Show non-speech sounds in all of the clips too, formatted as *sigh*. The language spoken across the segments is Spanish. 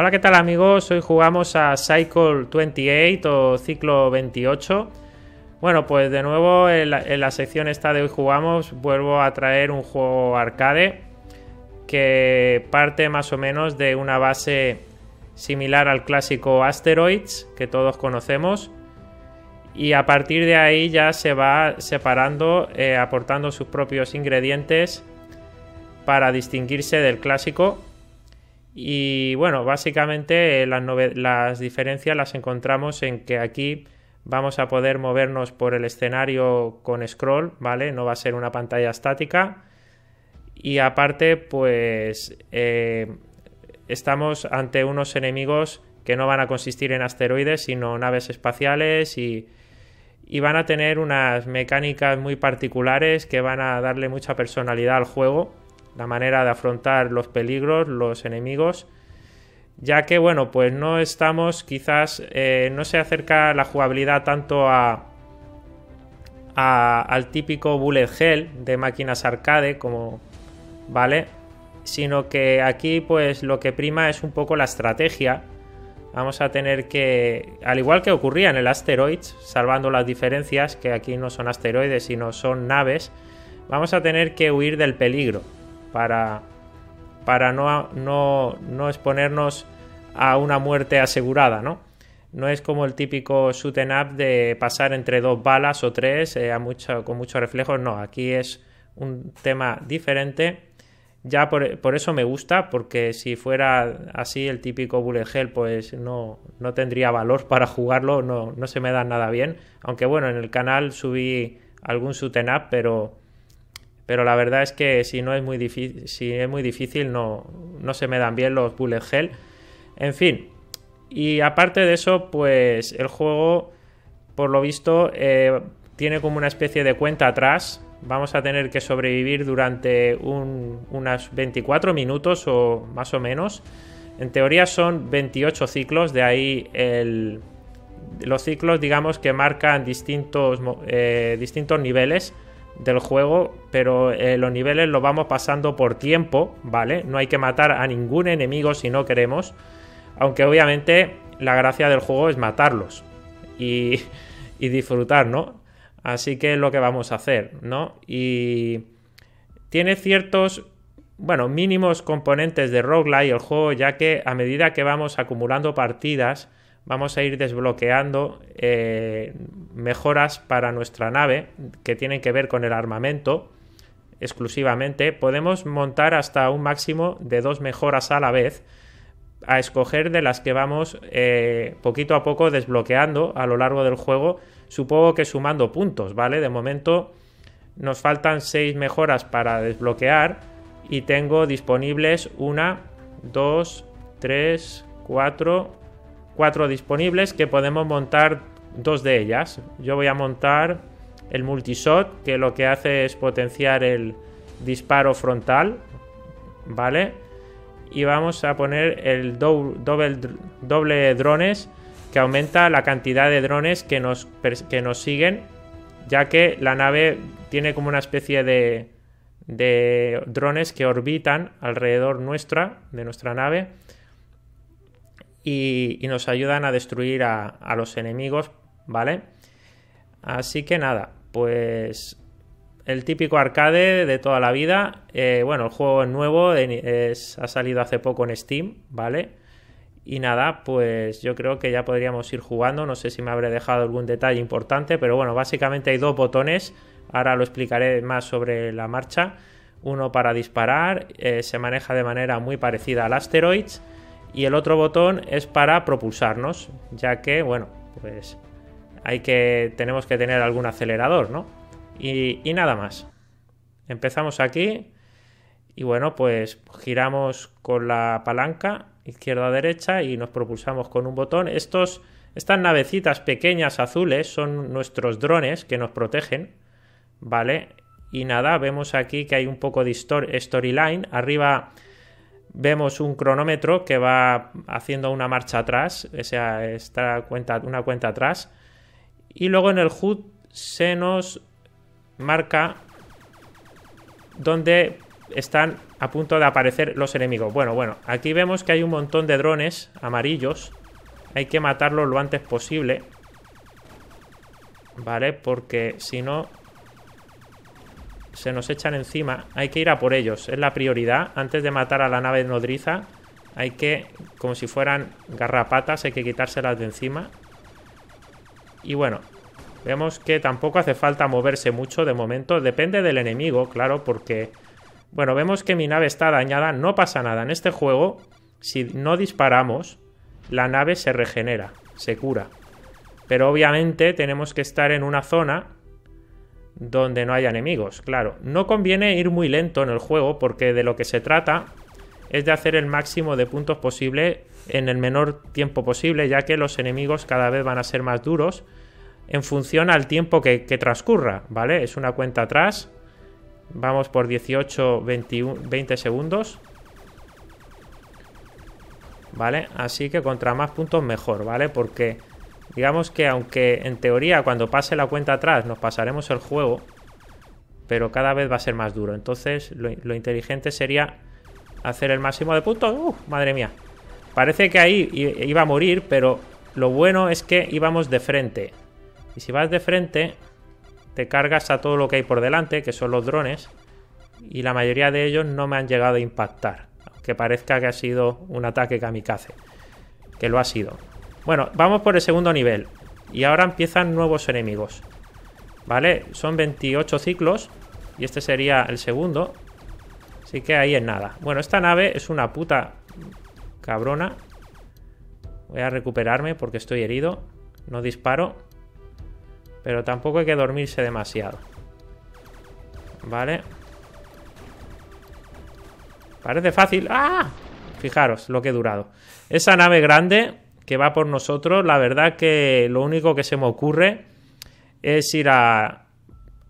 Hola, ¿qué tal amigos? Hoy jugamos a Cycle 28 o Ciclo 28. Bueno, pues de nuevo en la, sección esta de hoy jugamos vuelvo a traer un juego arcade que parte más o menos de una base similar al clásico Asteroids que todos conocemos y a partir de ahí ya se va separando, eh, aportando sus propios ingredientes para distinguirse del clásico. Y bueno, básicamente las, las diferencias las encontramos en que aquí vamos a poder movernos por el escenario con scroll, ¿vale? No va a ser una pantalla estática. Y aparte, pues eh, estamos ante unos enemigos que no van a consistir en asteroides, sino naves espaciales y y van a tener unas mecánicas muy particulares que van a darle mucha personalidad al juego, la manera de afrontar los peligros, los enemigos, ya que bueno, pues no estamos quizás, eh, no se acerca la jugabilidad tanto a, al típico bullet hell de máquinas arcade como, ¿vale? Sino que aquí pues lo que prima es un poco la estrategia, vamos a tener que, al igual que ocurría en el Asteroids, salvando las diferencias, que aquí no son asteroides, sino son naves, vamos a tener que huir del peligro para, para no, no, no exponernos a una muerte asegurada, ¿no? No es como el típico shoot up de pasar entre dos balas o tres eh, a mucho, con muchos reflejos, no, aquí es un tema diferente ya por, eso me gusta, porque si fuera así el típico bullet hell, pues no, no tendría valor para jugarlo, no, no, se me da nada bien. Aunque bueno, en el canal subí algún shoot up, pero, pero la verdad es que si no es muy difícil, si es muy difícil no, no se me dan bien los bullet hell. En fin, y aparte de eso, pues el juego, por lo visto, eh, tiene como una especie de cuenta atrás vamos a tener que sobrevivir durante un, unas 24 minutos o más o menos. En teoría son 28 ciclos, de ahí el, los ciclos digamos que marcan distintos, eh, distintos niveles del juego, pero eh, los niveles los vamos pasando por tiempo, ¿vale? No hay que matar a ningún enemigo si no queremos, aunque obviamente la gracia del juego es matarlos y, y disfrutar, ¿no? Así que es lo que vamos a hacer, ¿no? Y tiene ciertos, bueno, mínimos componentes de roguelike el juego, ya que a medida que vamos acumulando partidas, vamos a ir desbloqueando eh, mejoras para nuestra nave que tienen que ver con el armamento exclusivamente. Podemos montar hasta un máximo de dos mejoras a la vez a escoger de las que vamos eh, poquito a poco desbloqueando a lo largo del juego supongo que sumando puntos, ¿vale? De momento nos faltan 6 mejoras para desbloquear y tengo disponibles una, 2, 3, 4, 4 disponibles que podemos montar dos de ellas. Yo voy a montar el multishot que lo que hace es potenciar el disparo frontal, ¿vale? Y vamos a poner el doble, doble drones que aumenta la cantidad de drones que nos, que nos siguen, ya que la nave tiene como una especie de, de drones que orbitan alrededor nuestra, de nuestra nave, y, nos ayudan a destruir a, los enemigos, ¿vale? Así que nada, pues el típico arcade de toda la vida. Eh, bueno, el juego es nuevo, ha salido hace poco en Steam, ¿vale? Y nada, pues yo creo que ya podríamos ir jugando. No sé si me habré dejado algún detalle importante, pero bueno, básicamente hay dos botones. Ahora lo explicaré más sobre la marcha. Uno para disparar, eh, se maneja de manera muy parecida al Asteroids. Y el otro botón es para propulsarnos, ya que, bueno, pues hay que, tenemos que tener algún acelerador, ¿no? Y, nada más. Empezamos aquí. Y bueno, pues giramos con la palanca izquierda a derecha y nos propulsamos con un botón. Estos, estas navecitas pequeñas azules son nuestros drones que nos protegen, ¿vale? Y nada, vemos aquí que hay un poco de storyline. Arriba vemos un cronómetro que va haciendo una marcha atrás, o sea, esta cuenta, una cuenta atrás. Y luego en el HUD se nos marca donde están a punto de aparecer los enemigos. Bueno, bueno, aquí vemos que hay un montón de drones amarillos. Hay que matarlos lo antes posible. ¿Vale? Porque si no... Se nos echan encima. Hay que ir a por ellos. Es la prioridad. Antes de matar a la nave nodriza, hay que, como si fueran garrapatas, hay que quitárselas de encima. Y bueno, vemos que tampoco hace falta moverse mucho de momento. Depende del enemigo, claro, porque... Bueno, vemos que mi nave está dañada. No pasa nada. En este juego, si no disparamos, la nave se regenera, se cura. Pero obviamente tenemos que estar en una zona donde no haya enemigos, claro. No conviene ir muy lento en el juego porque de lo que se trata es de hacer el máximo de puntos posible en el menor tiempo posible, ya que los enemigos cada vez van a ser más duros en función al tiempo que, transcurra, ¿vale? Es una cuenta atrás. Vamos por 18, 20 segundos. ¿Vale? Así que contra más puntos mejor, ¿vale? Porque digamos que aunque en teoría cuando pase la cuenta atrás nos pasaremos el juego, pero cada vez va a ser más duro. Entonces lo, inteligente sería hacer el máximo de puntos. ¡Uh! Madre mía. Parece que ahí iba a morir, pero lo bueno es que íbamos de frente. Y si vas de frente, te cargas a todo lo que hay por delante, que son los drones. Y la mayoría de ellos no me han llegado a impactar que parezca que ha sido un ataque kamikaze. Que lo ha sido. Bueno, vamos por el segundo nivel. Y ahora empiezan nuevos enemigos. ¿Vale? Son 28 ciclos. Y este sería el segundo. Así que ahí es nada. Bueno, esta nave es una puta cabrona. Voy a recuperarme porque estoy herido. No disparo. Pero tampoco hay que dormirse demasiado. Vale. Parece fácil. ¡Ah! Fijaros lo que he durado. Esa nave grande que va por nosotros, la verdad que lo único que se me ocurre es ir a,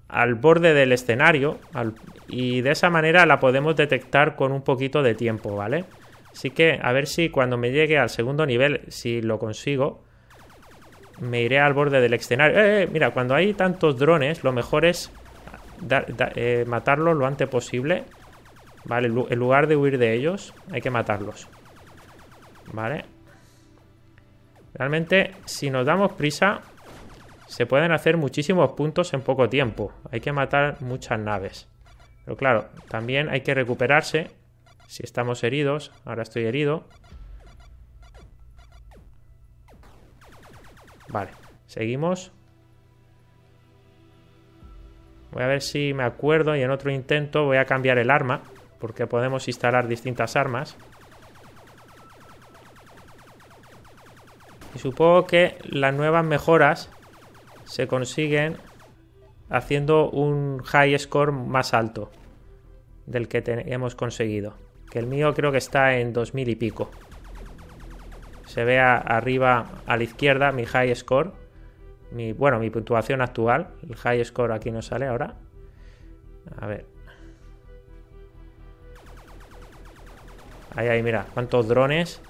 al borde del escenario y de esa manera la podemos detectar con un poquito de tiempo, ¿vale? Así que a ver si cuando me llegue al segundo nivel, si lo consigo, me iré al borde del escenario. Eh, eh, mira, cuando hay tantos drones, lo mejor es eh, matarlos lo antes posible Vale, en lugar de huir de ellos, hay que matarlos. Vale. Realmente, si nos damos prisa, se pueden hacer muchísimos puntos en poco tiempo. Hay que matar muchas naves. Pero claro, también hay que recuperarse. Si estamos heridos, ahora estoy herido. Vale, seguimos. Voy a ver si me acuerdo y en otro intento voy a cambiar el arma porque podemos instalar distintas armas. Y supongo que las nuevas mejoras se consiguen haciendo un high score más alto del que hemos conseguido. Que el mío creo que está en 2000 y pico. Se ve arriba a la izquierda mi high score. Mi, bueno, mi puntuación actual. El high score aquí no sale ahora. A ver, Ahí, ahí, mira, cuántos drones.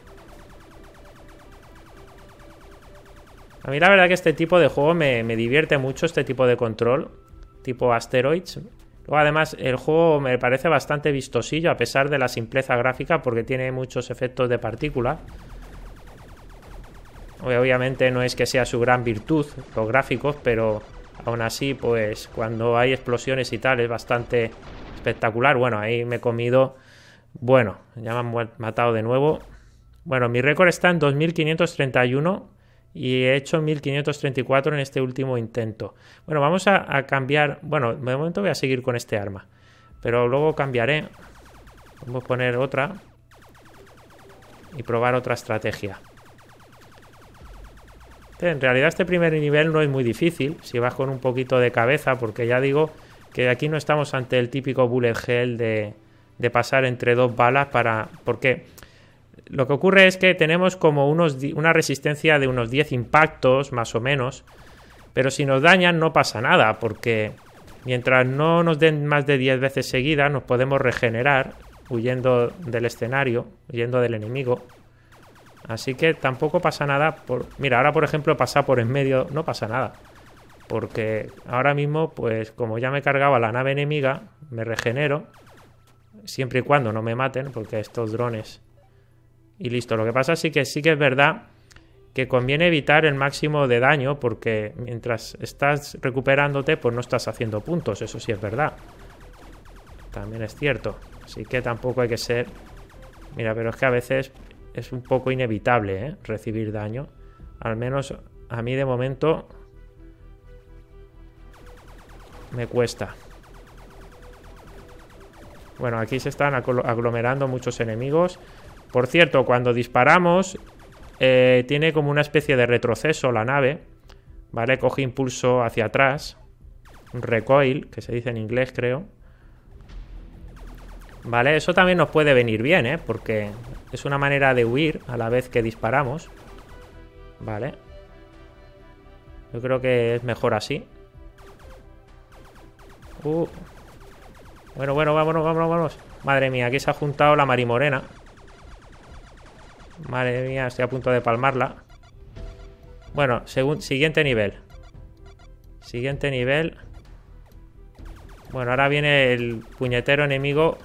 A mí la verdad que este tipo de juego me, divierte mucho, este tipo de control, tipo Asteroids. Luego además el juego me parece bastante vistosillo a pesar de la simpleza gráfica porque tiene muchos efectos de partícula. Obviamente no es que sea su gran virtud los gráficos, pero aún así pues cuando hay explosiones y tal es bastante espectacular. Bueno, ahí me he comido bueno, ya me han matado de nuevo. Bueno, mi récord está en 2531 y he hecho 1534 en este último intento. Bueno, vamos a, cambiar. Bueno, de momento voy a seguir con este arma. Pero luego cambiaré. Vamos a poner otra. Y probar otra estrategia. En realidad este primer nivel no es muy difícil. Si vas con un poquito de cabeza. Porque ya digo que aquí no estamos ante el típico bullet hell de de pasar entre dos balas para... Porque lo que ocurre es que tenemos como unos, una resistencia de unos 10 impactos, más o menos. Pero si nos dañan no pasa nada, porque mientras no nos den más de 10 veces seguidas, nos podemos regenerar huyendo del escenario, huyendo del enemigo. Así que tampoco pasa nada. Mira, ahora por ejemplo pasa por en medio, no pasa nada. Porque ahora mismo, pues como ya me cargaba la nave enemiga, me regenero Siempre y cuando no me maten, porque estos drones... Y listo. Lo que pasa sí que sí que es verdad que conviene evitar el máximo de daño porque mientras estás recuperándote pues no estás haciendo puntos, eso sí es verdad. También es cierto. Así que tampoco hay que ser... Mira, pero es que a veces es un poco inevitable ¿eh? recibir daño. Al menos a mí de momento me cuesta. Bueno, aquí se están aglomerando muchos enemigos. Por cierto, cuando disparamos, eh, tiene como una especie de retroceso la nave. ¿Vale? Coge impulso hacia atrás. Un recoil, que se dice en inglés, creo. ¿Vale? Eso también nos puede venir bien, ¿eh? Porque es una manera de huir a la vez que disparamos. ¿Vale? Yo creo que es mejor así. Uh. Bueno, bueno, vámonos, vámonos, vámonos. Madre mía, aquí se ha juntado la marimorena. Madre mía, estoy a punto de palmarla. Bueno, siguiente nivel. Siguiente nivel. Bueno, ahora viene el puñetero enemigo.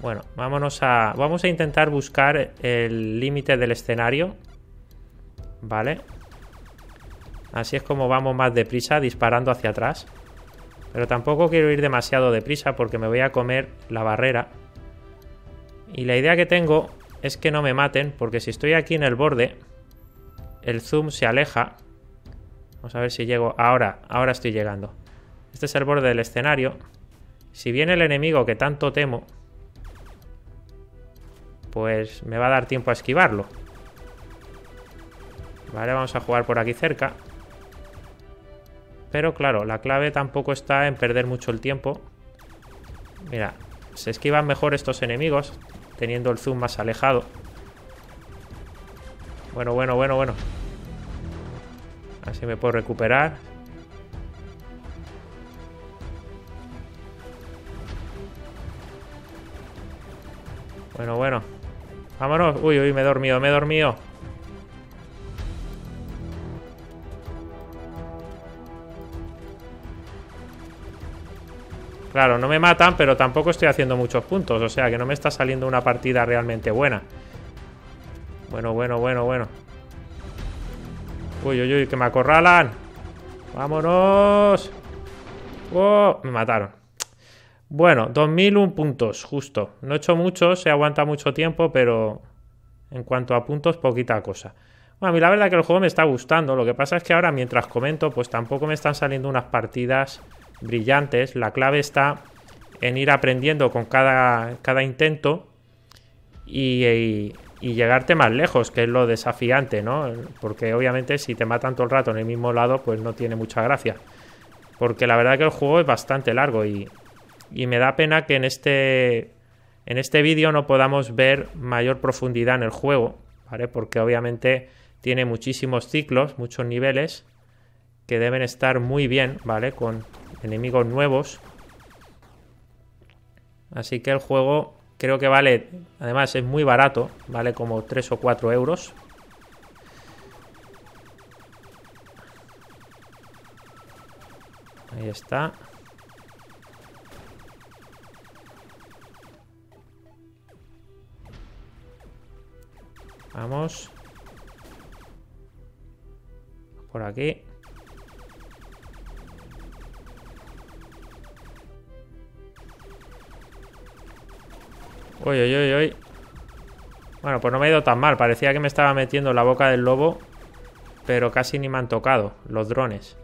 Bueno, vámonos a... Vamos a intentar buscar el límite del escenario. Vale. Así es como vamos más deprisa, disparando hacia atrás. Pero tampoco quiero ir demasiado deprisa porque me voy a comer la barrera. Y la idea que tengo es que no me maten porque si estoy aquí en el borde, el zoom se aleja. Vamos a ver si llego. Ahora, ahora estoy llegando. Este es el borde del escenario. Si viene el enemigo que tanto temo, pues me va a dar tiempo a esquivarlo. Vale, vamos a jugar por aquí cerca. Pero claro, la clave tampoco está en perder mucho el tiempo. Mira, se esquivan mejor estos enemigos teniendo el zoom más alejado. Bueno, bueno, bueno, bueno. Así me puedo recuperar. Bueno, bueno. Vámonos. Uy, uy, me he dormido, me he dormido. Claro, no me matan, pero tampoco estoy haciendo muchos puntos. O sea, que no me está saliendo una partida realmente buena. Bueno, bueno, bueno, bueno. Uy, uy, uy, que me acorralan. ¡Vámonos! ¡Oh! Me mataron. Bueno, 2001 puntos, justo. No he hecho mucho, se aguanta mucho tiempo, pero en cuanto a puntos, poquita cosa. Bueno, a mí la verdad que el juego me está gustando. Lo que pasa es que ahora, mientras comento, pues tampoco me están saliendo unas partidas brillantes. La clave está en ir aprendiendo con cada, cada intento y, llegarte más lejos, que es lo desafiante, ¿no? Porque obviamente si te matan todo el rato en el mismo lado, pues no tiene mucha gracia. Porque la verdad que el juego es bastante largo y, y me da pena que en este, en este vídeo no podamos ver mayor profundidad en el juego, ¿vale? Porque obviamente tiene muchísimos ciclos, muchos niveles que deben estar muy bien, ¿vale? Con, enemigos nuevos. Así que el juego creo que vale, además es muy barato, vale como 3 o 4 euros. Ahí está. Vamos. Por aquí. Uy, uy, uy, uy. Bueno, pues no me he ido tan mal. Parecía que me estaba metiendo en la boca del lobo. Pero casi ni me han tocado los drones.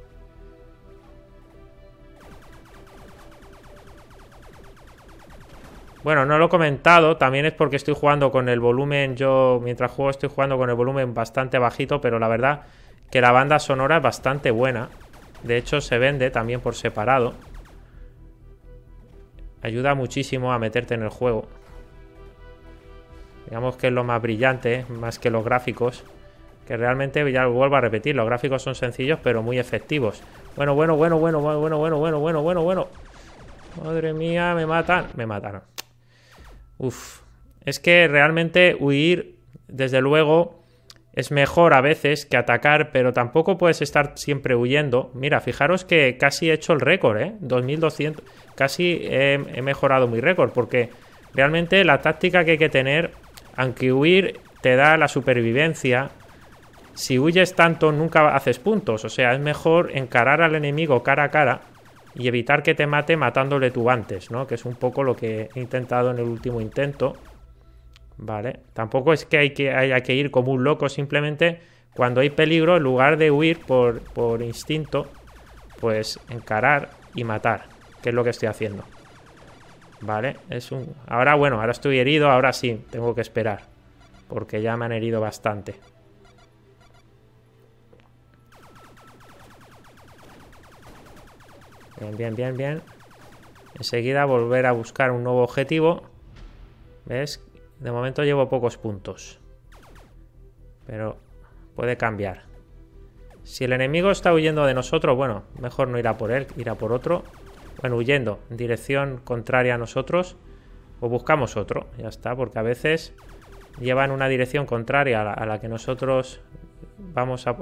Bueno, no lo he comentado, también es porque estoy jugando con el volumen, yo mientras juego estoy jugando con el volumen bastante bajito, pero la verdad que la banda sonora es bastante buena. De hecho se vende también por separado. Ayuda muchísimo a meterte en el juego. Digamos que es lo más brillante, más que los gráficos. Que realmente, ya vuelvo a repetir, los gráficos son sencillos pero muy efectivos. Bueno, bueno, bueno, bueno, bueno, bueno, bueno, bueno, bueno, bueno, bueno. Madre mía, me matan. Me mataron. Uf. Es que realmente huir, desde luego, es mejor a veces que atacar, pero tampoco puedes estar siempre huyendo. Mira, fijaros que casi he hecho el récord, ¿eh? 2200. Casi he, mejorado mi récord, porque realmente la táctica que hay que tener, aunque huir te da la supervivencia, si huyes tanto nunca haces puntos. O sea, es mejor encarar al enemigo cara a cara y evitar que te mate matándole tú antes, ¿no? Que es un poco lo que he intentado en el último intento. ¿vale? Tampoco es que, hay que haya que ir como un loco, simplemente cuando hay peligro, en lugar de huir por, por instinto, pues encarar y matar, que es lo que estoy haciendo. ¿Vale? Es un... Ahora, bueno, ahora estoy herido, ahora sí, tengo que esperar, porque ya me han herido bastante. Bien, bien, bien, bien. Enseguida volver a buscar un nuevo objetivo. ¿Ves? De momento llevo pocos puntos. Pero puede cambiar. Si el enemigo está huyendo de nosotros, bueno, mejor no irá por él, irá por otro. Bueno, huyendo en dirección contraria a nosotros. O buscamos otro, ya está, porque a veces llevan una dirección contraria a la, que nosotros vamos a,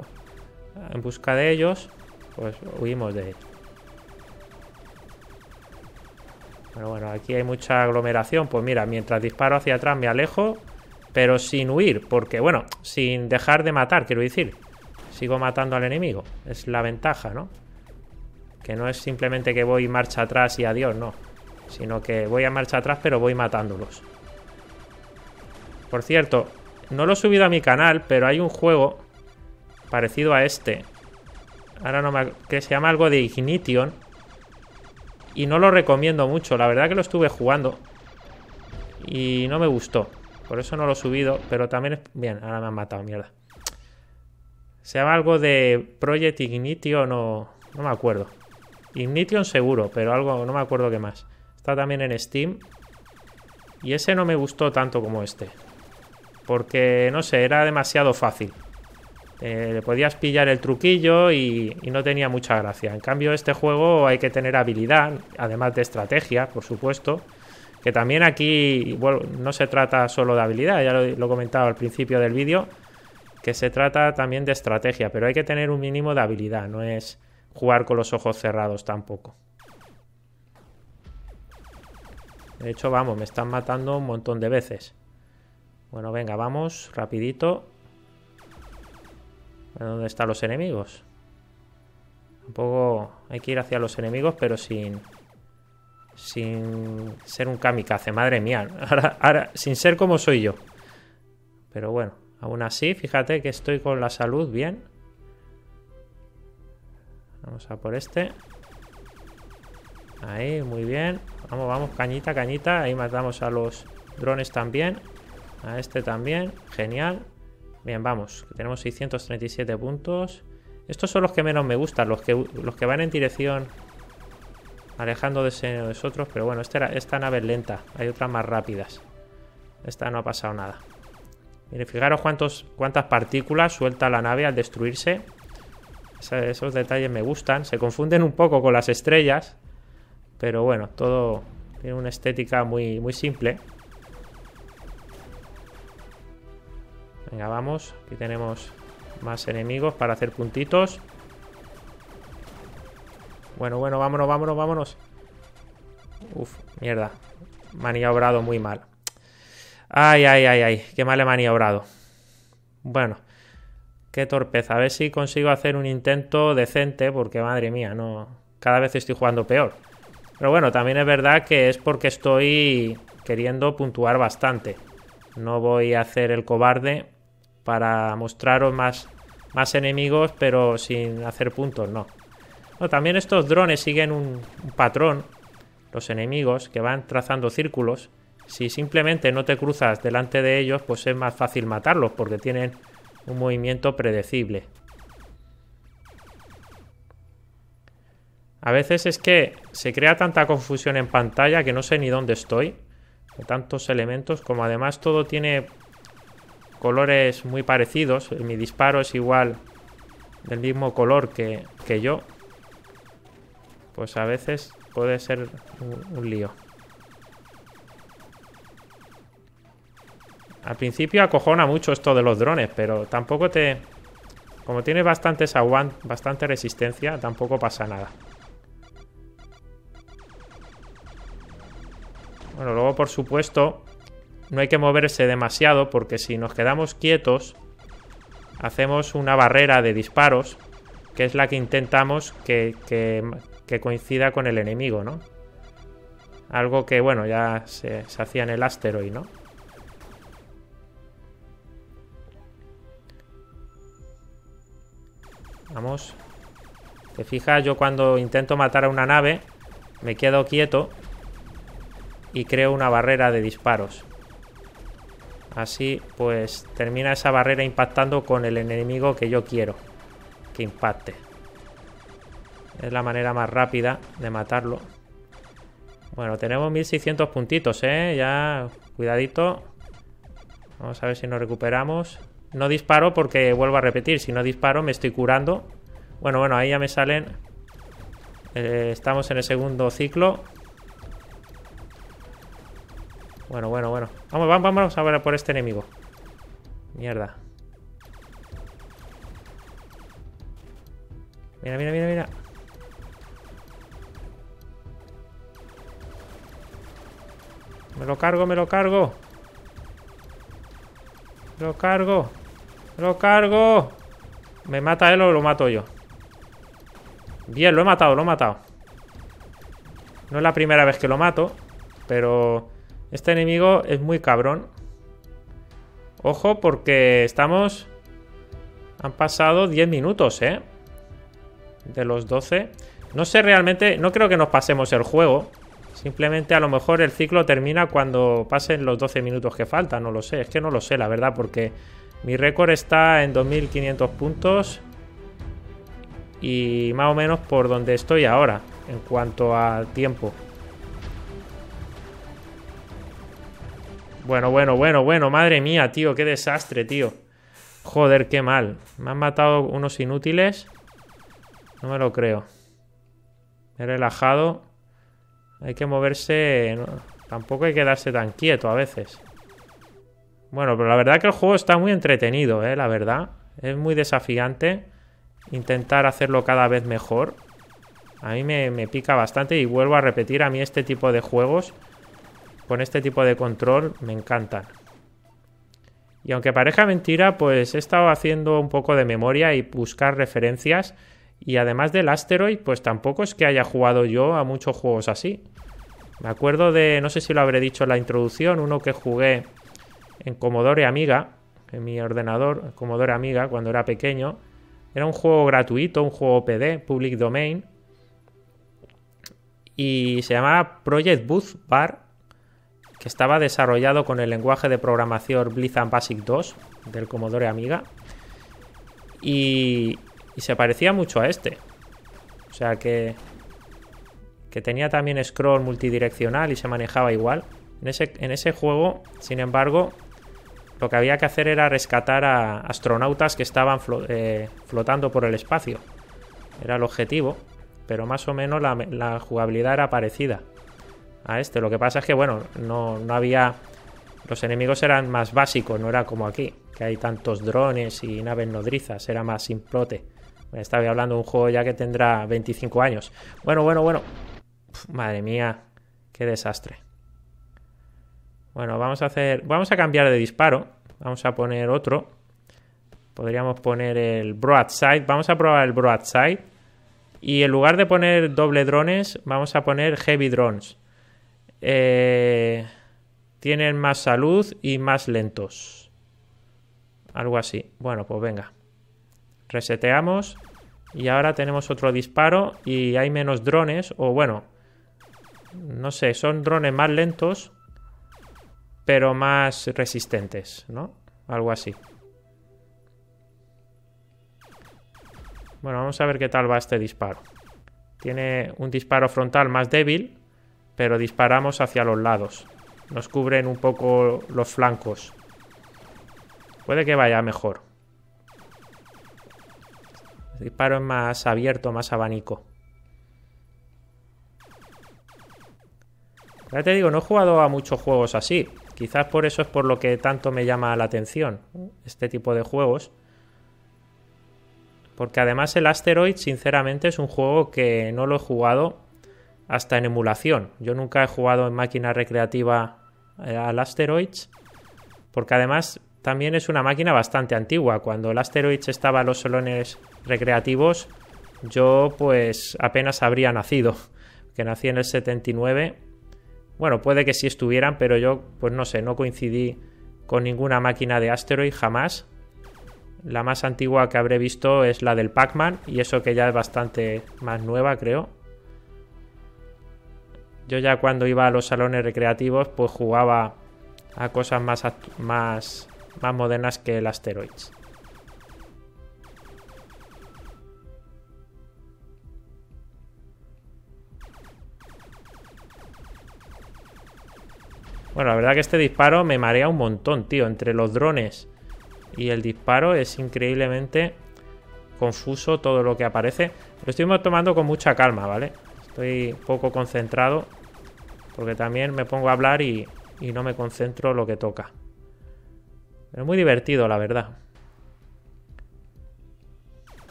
en busca de ellos, pues huimos de él. Pero bueno, aquí hay mucha aglomeración. Pues mira, mientras disparo hacia atrás me alejo, pero sin huir, porque bueno, sin dejar de matar, quiero decir. Sigo matando al enemigo. Es la ventaja, ¿no? Que no es simplemente que voy marcha atrás y adiós, no. Sino que voy a marcha atrás, pero voy matándolos. Por cierto, no lo he subido a mi canal, pero hay un juego parecido a este. Ahora no me... que se llama algo de Ignition y no lo recomiendo mucho. La verdad que lo estuve jugando. Y no me gustó. Por eso no lo he subido. Pero también es... Bien, ahora me han matado, mierda. Se llama algo de Project Ignition o... No me acuerdo. Ignition seguro, pero algo... No me acuerdo qué más. Está también en Steam. Y ese no me gustó tanto como este. Porque, no sé, era demasiado fácil. Eh, le podías pillar el truquillo y, no tenía mucha gracia. En cambio, este juego hay que tener habilidad, además de estrategia, por supuesto. Que también aquí no se trata solo de habilidad, ya lo, lo he comentado al principio del vídeo, que se trata también de estrategia, pero hay que tener un mínimo de habilidad, no es jugar con los ojos cerrados tampoco. De hecho, vamos, me están matando un montón de veces. Bueno, venga, vamos, rapidito. ¿Dónde están los enemigos? Tampoco hay que ir hacia los enemigos, pero sin... Sin ser un kamikaze, madre mía. *laughs* Ahora, ahora, sin ser como soy yo. Pero bueno, aún así, fíjate que estoy con la salud bien. Vamos a por este. Ahí, muy bien. Vamos, vamos, cañita, cañita. Ahí matamos a los drones también. A este también. Genial. Bien, vamos, tenemos 637 puntos. Estos son los que menos me gustan, los que, los que van en dirección alejando de nosotros. Pero bueno, esta, esta nave es lenta, hay otras más rápidas. Esta no ha pasado nada. Mire, fijaros cuántos, cuántas partículas suelta la nave al destruirse. Esos detalles me gustan. Se confunden un poco con las estrellas. Pero bueno, todo tiene una estética muy, muy simple. Venga, vamos. Aquí tenemos más enemigos para hacer puntitos. Bueno, bueno, vámonos, vámonos, vámonos. Uf, mierda. Maniobrado muy mal. Ay, ay, ay, ay. Qué mal he maniobrado. Bueno. Qué torpeza. A ver si consigo hacer un intento decente, porque madre mía, no. Cada vez estoy jugando peor. Pero bueno, también es verdad que es porque estoy queriendo puntuar bastante. No voy a hacer el cobarde para mostraros más, más enemigos, pero sin hacer puntos, no. También estos drones siguen un, patrón, los enemigos, que van trazando círculos. Si simplemente no te cruzas delante de ellos, pues es más fácil matarlos, porque tienen un movimiento predecible. A veces es que se crea tanta confusión en pantalla que no sé ni dónde estoy. Tantos elementos, como además todo tiene colores muy parecidos. Mi disparo es igual del mismo color que, yo. Pues a veces puede ser un, lío. Al principio acojona mucho esto de los drones, pero tampoco te... Como tiene bastantes aguant, bastante resistencia, tampoco pasa nada. Bueno, luego por supuesto no hay que moverse demasiado porque si nos quedamos quietos hacemos una barrera de disparos que es la que intentamos que, que, coincida con el enemigo, ¿no? Algo que, bueno, ya se, se hacía en el asteroid, ¿no? Vamos. Te fijas, yo cuando intento matar a una nave, me quedo quieto y creo una barrera de disparos. Así, pues, termina esa barrera impactando con el enemigo que yo quiero que impacte. Es la manera más rápida de matarlo. Bueno, tenemos 1600 puntitos, ¿eh? Ya, cuidadito. Vamos a ver si nos recuperamos. No disparo porque vuelvo a repetir. Si no disparo me estoy curando. Bueno, bueno, ahí ya me salen. Eh, estamos en el segundo ciclo. Bueno, bueno, bueno. Vamos, vamos, vamos a ver por este enemigo. Mierda. Mira, mira, mira, mira. Me lo cargo, me lo cargo. Me lo cargo. Lo cargo. ¿Me mata él o lo mato yo? Bien, lo he matado, lo he matado. No es la primera vez que lo mato, pero este enemigo es muy cabrón. Ojo, porque estamos... Han pasado 10 minutos, ¿eh? De los 12. No sé realmente... No creo que nos pasemos el juego. Simplemente a lo mejor el ciclo termina cuando pasen los 12 minutos que faltan. No lo sé. Es que no lo sé, la verdad, porque... Mi récord está en 2500 puntos. Y más o menos por donde estoy ahora. En cuanto a tiempo. Bueno, bueno, bueno, bueno. Madre mía, tío. Qué desastre, tío. Joder, qué mal. Me han matado unos inútiles. No me lo creo. He relajado. Hay que moverse... tampoco hay que quedarse tan quieto a veces. Bueno, pero la verdad que el juego está muy entretenido, ¿eh? La verdad. Es muy desafiante intentar hacerlo cada vez mejor. A mí me, pica bastante y vuelvo a repetir, a mí este tipo de juegos, con este tipo de control, me encantan. Y aunque parezca mentira, pues he estado haciendo un poco de memoria y buscar referencias. Y además del Asteroid, pues tampoco es que haya jugado yo a muchos juegos así. Me acuerdo de, no sé si lo habré dicho en la introducción, uno que jugué en Commodore Amiga, en mi ordenador, Commodore Amiga, cuando era pequeño. Era un juego gratuito, un juego PD, Public Domain. Y se llamaba Project Booth Bar, que estaba desarrollado con el lenguaje de programación Blizzard Basic 2 del Commodore Amiga. Y, y se parecía mucho a este. O sea que, que tenía también scroll multidireccional y se manejaba igual. En ese, en ese juego, sin embargo, lo que había que hacer era rescatar a astronautas que estaban eh, flotando por el espacio. Era el objetivo, pero más o menos la, jugabilidad era parecida a este. Lo que pasa es que, bueno, no, había... Los enemigos eran más básicos, no era como aquí, que hay tantos drones y naves nodrizas, era más simplote. Estaba hablando de un juego ya que tendrá 25 años. Bueno, bueno, bueno. madre mía, qué desastre. Bueno, vamos a hacer. Vamos a cambiar de disparo. Vamos a poner otro. Podríamos poner el broadside. Vamos a probar el broadside. Y en lugar de poner doble drones, vamos a poner heavy drones. Eh, tienen más salud y más lentos. Algo así. Bueno, pues venga. Reseteamos. Y ahora tenemos otro disparo. Y hay menos drones. O bueno. No sé, son drones más lentos pero más resistentes, ¿no? Algo así. Bueno, vamos a ver qué tal va este disparo. Tiene un disparo frontal más débil, pero disparamos hacia los lados. Nos cubren un poco los flancos. Puede que vaya mejor. El disparo es más abierto, más abanico. Ya te digo, no he jugado a muchos juegos así. Quizás por eso es por lo que tanto me llama la atención este tipo de juegos. Porque además el Asteroid, sinceramente, es un juego que no lo he jugado hasta en emulación. Yo nunca he jugado en máquina recreativa eh, al Asteroids. Porque además también es una máquina bastante antigua. Cuando el Asteroids estaba en los salones recreativos, yo pues apenas habría nacido. *laughs* Que nací en el 79. Bueno, puede que sí estuvieran, pero yo pues no sé, no coincidí con ninguna máquina de Asteroid jamás. La más antigua que habré visto es la del Pac-Man y eso que ya es bastante más nueva, creo. Yo ya cuando iba a los salones recreativos pues jugaba a cosas más, más, más modernas que el Asteroids. Bueno, la verdad que este disparo me marea un montón, tío. Entre los drones y el disparo es increíblemente confuso todo lo que aparece. Lo estoy tomando con mucha calma, ¿vale? Estoy poco concentrado porque también me pongo a hablar y, no me concentro lo que toca. Es muy divertido, la verdad.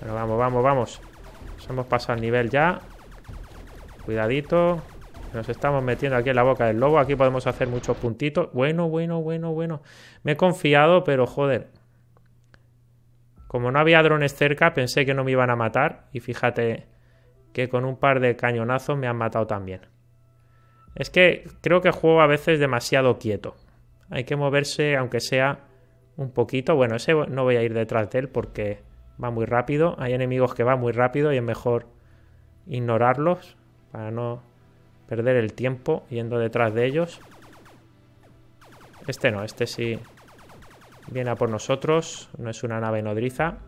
Pero vamos, vamos, vamos. Nos hemos pasado el nivel ya. Cuidadito. Nos estamos metiendo aquí en la boca del lobo. Aquí podemos hacer muchos puntitos. Bueno, bueno, bueno, bueno. Me he confiado, pero joder. Como no había drones cerca, pensé que no me iban a matar. Y fíjate que con un par de cañonazos me han matado también. Es que creo que juego a veces demasiado quieto. Hay que moverse, aunque sea un poquito. Bueno, ese no voy a ir detrás de él porque va muy rápido. Hay enemigos que van muy rápido y es mejor ignorarlos para no perder el tiempo yendo detrás de ellos. Este no, este sí viene a por nosotros. No es una nave nodriza.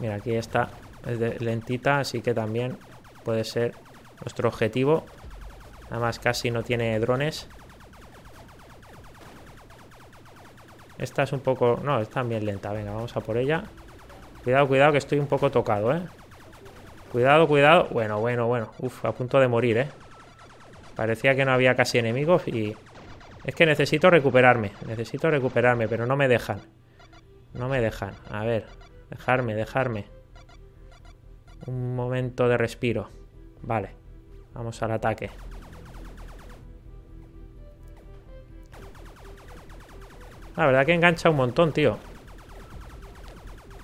Mira, aquí está es lentita, así que también puede ser nuestro objetivo. Nada más casi no tiene drones. Esta es un poco... No, está bien lenta. Venga, vamos a por ella. Cuidado, cuidado, que estoy un poco tocado, ¿eh? Cuidado, cuidado. Bueno, bueno, bueno. Uf, a punto de morir, ¿eh? Parecía que no había casi enemigos y... Es que necesito recuperarme. Necesito recuperarme, pero no me dejan. No me dejan. A ver. Dejarme, dejarme. Un momento de respiro. Vale. Vamos al ataque. La verdad que engancha un montón, tío.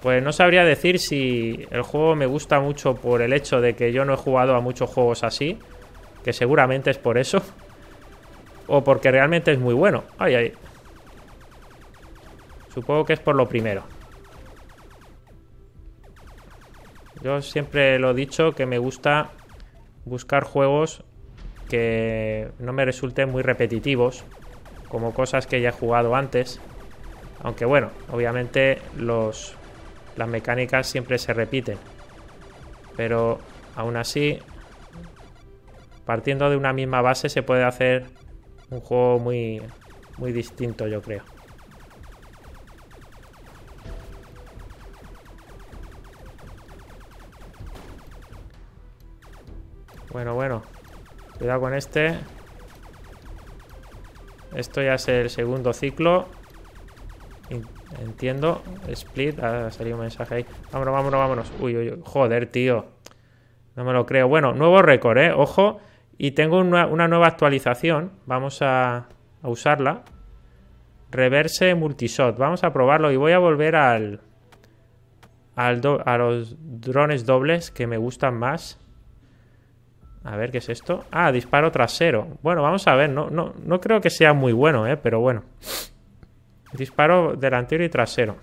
Pues no sabría decir si el juego me gusta mucho por el hecho de que yo no he jugado a muchos juegos así, que seguramente es por eso, o porque realmente es muy bueno. Ay, ay. Supongo que es por lo primero. Yo siempre lo he dicho que me gusta buscar juegos que no me resulten muy repetitivos, como cosas que ya he jugado antes. Aunque bueno, obviamente los las mecánicas siempre se repiten. Pero aún así, partiendo de una misma base se puede hacer un juego muy, muy distinto, yo creo. Bueno, bueno. Cuidado con este. Esto ya es el segundo ciclo. Entiendo. Split. Ha salido un mensaje ahí. Vámonos, vámonos, vámonos. Uy, uy, uy. Joder, tío. No me lo creo. Bueno, nuevo récord, ¿eh? Ojo. Y tengo una, nueva actualización. Vamos a, usarla. Reverse multishot. Vamos a probarlo. Y voy a volver al... al a los drones dobles que me gustan más. A ver, ¿qué es esto? Ah, disparo trasero. Bueno, vamos a ver. No, no, no creo que sea muy bueno, ¿eh? Pero bueno. Disparo delantero y trasero.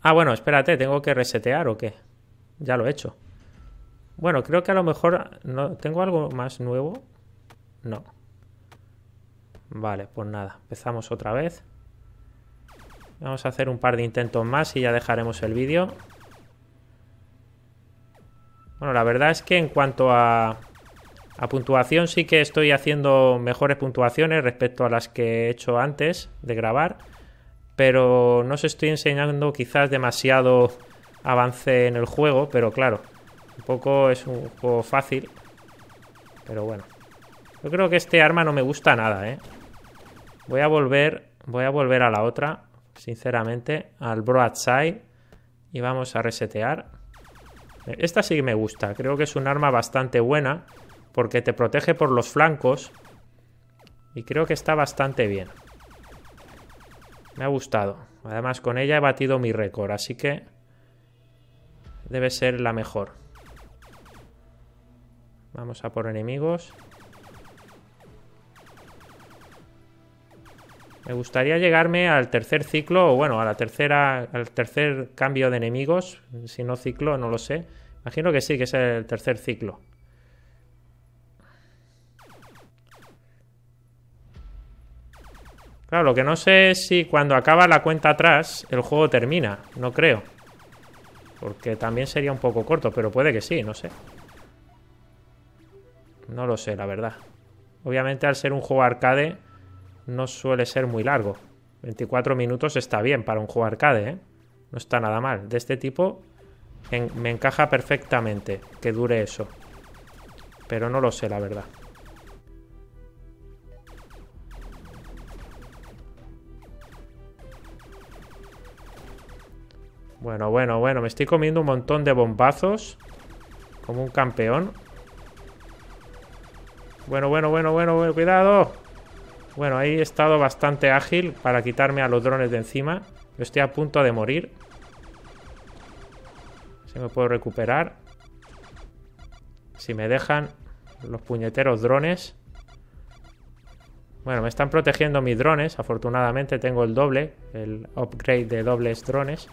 Ah, bueno, espérate, ¿tengo que resetear o qué? Ya lo he hecho. Bueno, creo que a lo mejor... No, ¿Tengo algo más nuevo? No. Vale, pues nada. Empezamos otra vez. Vamos a hacer un par de intentos más y ya dejaremos el vídeo. Bueno, la verdad es que en cuanto a a puntuación sí que estoy haciendo mejores puntuaciones respecto a las que he hecho antes de grabar, pero no os estoy enseñando quizás demasiado avance en el juego, pero claro, un poco es un juego fácil, pero bueno. Yo creo que este arma no me gusta nada, ¿eh? Voy a volver, voy a volver a la otra, sinceramente, al broadside. Y vamos a resetear. Esta sí que me gusta, creo que es un arma bastante buena, porque te protege por los flancos. Y creo que está bastante bien. Me ha gustado. Además, con ella he batido mi récord, así que debe ser la mejor. Vamos a por enemigos. Me gustaría llegarme al tercer ciclo, o bueno, a la tercera, al tercer cambio de enemigos. Si no ciclo, no lo sé. Imagino que sí, que es el tercer ciclo. Claro, lo que no sé es si cuando acaba la cuenta atrás el juego termina. No creo. Porque también sería un poco corto, pero puede que sí, no sé. No lo sé, la verdad. Obviamente al ser un juego arcade no suele ser muy largo. 24 minutos está bien para un juego arcade, ¿eh? No está nada mal. De este tipo me encaja perfectamente que dure eso. Pero no lo sé, la verdad. Bueno, bueno, bueno. Me estoy comiendo un montón de bombazos. Como un campeón. Bueno, bueno, bueno, bueno, bueno. Cuidado. Bueno, ahí he estado bastante ágil para quitarme a los drones de encima. estoy a punto de morir. Si me puedo recuperar. Si me dejan los puñeteros drones. Bueno, me están protegiendo mis drones. Afortunadamente tengo el doble. El upgrade de dobles drones.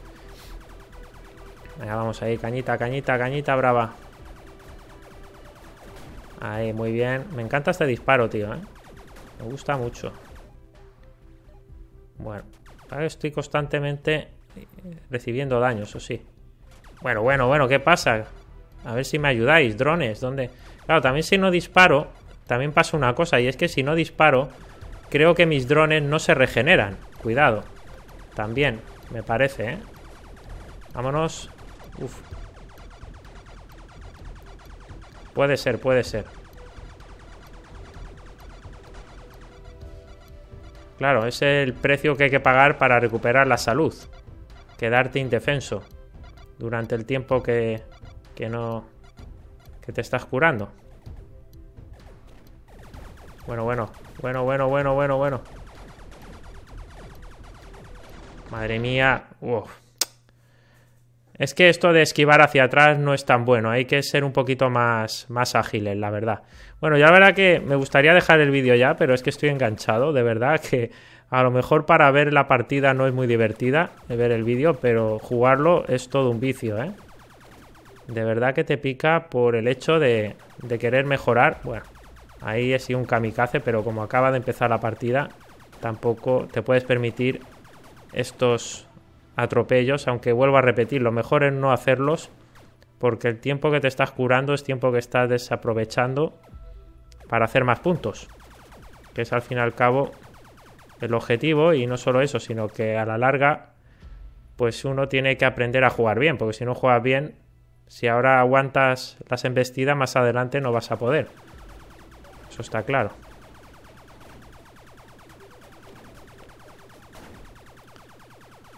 Venga, vamos ahí. Cañita, cañita, cañita brava. Ahí, muy bien. Me encanta este disparo, tío, ¿eh? Me gusta mucho. Bueno, estoy constantemente recibiendo daño, eso sí. Bueno, bueno, bueno, ¿qué pasa? A ver si me ayudáis, drones, ¿dónde? Claro, también si no disparo, también pasa una cosa, y es que si no disparo, creo que mis drones no se regeneran. Cuidado. También, me parece, ¿eh? Vámonos. Uf. Puede ser, puede ser. Claro, es el precio que hay que pagar para recuperar la salud. Quedarte indefenso durante el tiempo que, que no... que te estás curando. Bueno, bueno, bueno, bueno, bueno, bueno, bueno. Madre mía. Uf. Es que esto de esquivar hacia atrás no es tan bueno, hay que ser un poquito más, más ágiles, la verdad. Bueno, ya la verdad que me gustaría dejar el vídeo ya, pero es que estoy enganchado, de verdad que a lo mejor para ver la partida no es muy divertida de ver el vídeo, pero jugarlo es todo un vicio, ¿eh? De verdad que te pica por el hecho de, de querer mejorar. Bueno, ahí he sido un kamikaze, pero como acaba de empezar la partida, tampoco te puedes permitir estos atropellos, aunque vuelvo a repetir, lo mejor es no hacerlos porque el tiempo que te estás curando es tiempo que estás desaprovechando para hacer más puntos, que es al fin y al cabo el objetivo y no solo eso, sino que a la larga pues uno tiene que aprender a jugar bien, porque si no juegas bien, si ahora aguantas las embestidas, más adelante no vas a poder. Eso está claro.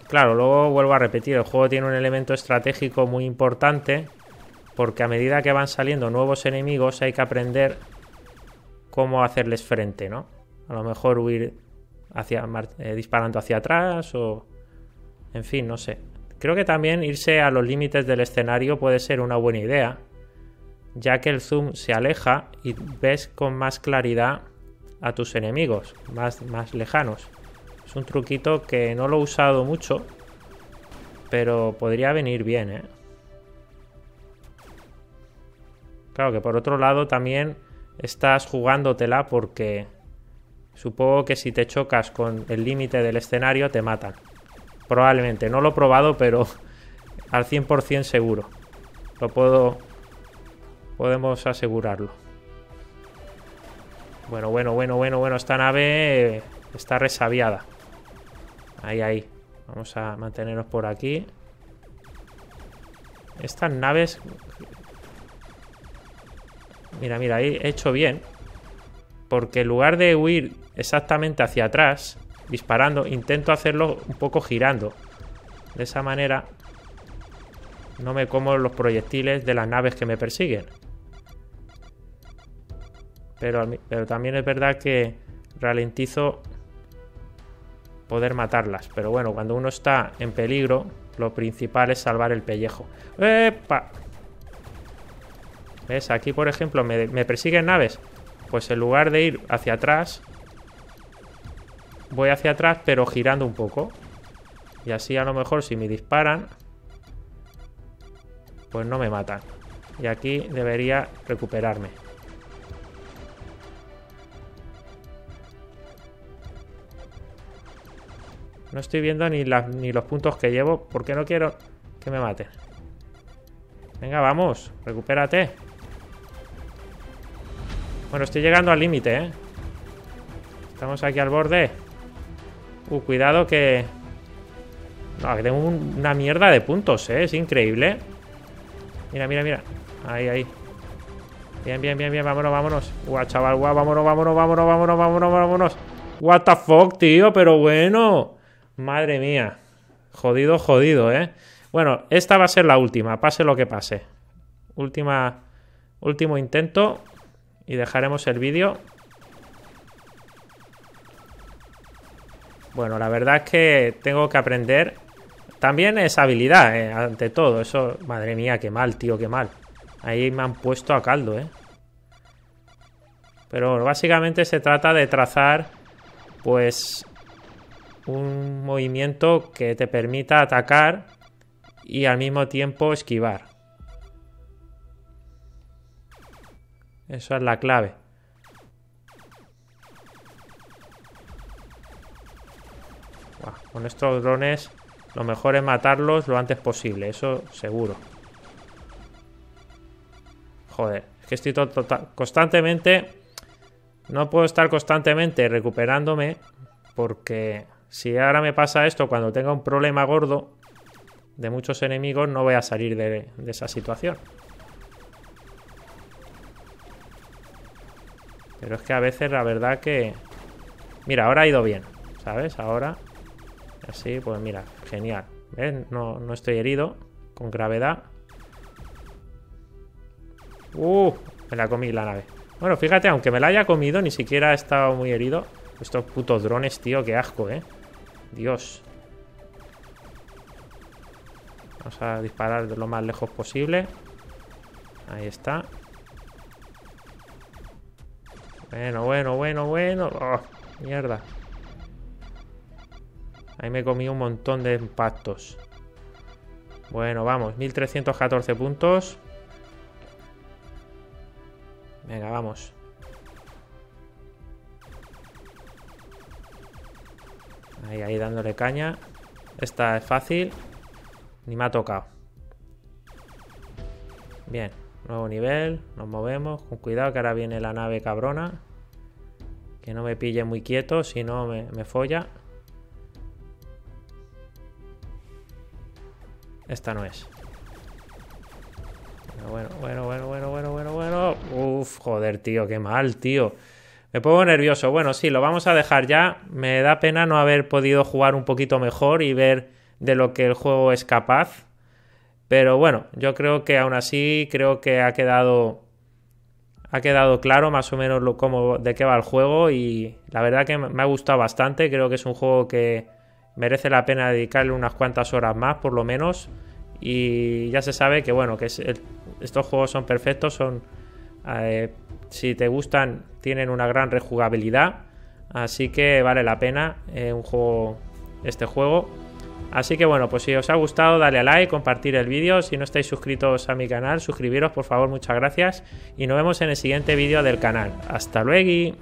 Claro, luego vuelvo a repetir, el juego tiene un elemento estratégico muy importante porque a medida que van saliendo nuevos enemigos hay que aprender cómo hacerles frente, ¿no? A lo mejor huir hacia, eh, disparando hacia atrás o... En fin, no sé. Creo que también irse a los límites del escenario puede ser una buena idea, ya que el zoom se aleja y ves con más claridad a tus enemigos, más, más lejanos. Un truquito que no lo he usado mucho, pero podría venir bien, ¿eh? Claro que por otro lado también estás jugándotela porque supongo que si te chocas con el límite del escenario te matan. Probablemente, no lo he probado, pero *laughs* al 100% seguro. Lo puedo... Podemos asegurarlo. Bueno, bueno, bueno, bueno, bueno, esta nave está resabiada. Ahí, ahí. Vamos a mantenernos por aquí. Estas naves... Mira, mira, ahí he hecho bien. porque en lugar de huir exactamente hacia atrás, disparando, intento hacerlo un poco girando. De esa manera no me como los proyectiles de las naves que me persiguen. Pero, pero también es verdad que ralentizo poder matarlas. Pero bueno, cuando uno está en peligro, lo principal es salvar el pellejo. ¡Epa! ¿Ves? Aquí, por ejemplo, me, me persiguen naves. Pues en lugar de ir hacia atrás, voy hacia atrás, pero girando un poco. Y así a lo mejor si me disparan, pues no me matan. Y aquí debería recuperarme. No estoy viendo ni, los puntos que llevo porque no quiero que me maten. Venga, vamos, recupérate. Bueno, estoy llegando al límite, ¿eh? Estamos aquí al borde. Uh, cuidado que... No, que tengo una mierda de puntos, ¿eh? Es increíble. Mira, mira, mira. Ahí, ahí. Bien, bien, bien, bien. Vámonos, vámonos. Guau, chaval, guau. Vámonos, vámonos, vámonos, vámonos, vámonos, vámonos. What the fuck, tío. Pero bueno. Madre mía. Jodido, jodido, ¿eh? Bueno, esta va a ser la última. Pase lo que pase. Última... Último intento. Y dejaremos el vídeo. Bueno, la verdad es que tengo que aprender también es habilidad, eh, ante todo. Eso, madre mía, qué mal, tío, qué mal. Ahí me han puesto a caldo, ¿eh? Pero básicamente se trata de trazar, pues, un movimiento que te permita atacar y al mismo tiempo esquivar. Eso es la clave. con estos drones lo mejor es matarlos lo antes posible, eso seguro. Joder, es que estoy constantemente... No puedo estar constantemente recuperándome porque si ahora me pasa esto cuando tenga un problema gordo de muchos enemigos no voy a salir de, esa situación. Pero es que a veces la verdad que... Mira, ahora ha ido bien, ¿sabes? Ahora Así, pues mira, genial. ¿Ves? No, no estoy herido. Con gravedad. Uh, me la comí la nave. Bueno, fíjate, aunque me la haya comido, ni siquiera he estado muy herido. Estos putos drones, tío, qué asco, ¿eh? Dios. Vamos a disparar de lo más lejos posible. Ahí está. Bueno, bueno, bueno, bueno. Oh, mierda. Ahí me comí un montón de impactos. Bueno, vamos. 1314 puntos. Venga, vamos. Ahí, ahí dándole caña. Esta es fácil. Ni me ha tocado. Bien, nuevo nivel. Nos movemos. Con cuidado que ahora viene la nave cabrona. Que no me pille muy quieto, si no me, me folla. Esta no es. Bueno, bueno, bueno, bueno, bueno, bueno, bueno. Uf, joder, tío, qué mal, tío. Me pongo nervioso. Bueno, sí, lo vamos a dejar ya. Me da pena no haber podido jugar un poquito mejor y ver de lo que el juego es capaz. Pero bueno, yo creo que aún así creo que ha quedado ha quedado claro más o menos lo, cómo, de qué va el juego y la verdad que me ha gustado bastante. Creo que es un juego que merece la pena dedicarle unas cuantas horas más, por lo menos. Y ya se sabe que, bueno, que estos juegos son perfectos, son. Eh, si te gustan, tienen una gran rejugabilidad. Así que vale la pena eh, un juego, este juego. Así que bueno, pues si os ha gustado, dale a like, compartir el vídeo. Si no estáis suscritos a mi canal, suscribiros, por favor, muchas gracias. Y nos vemos en el siguiente vídeo del canal. Hasta luego.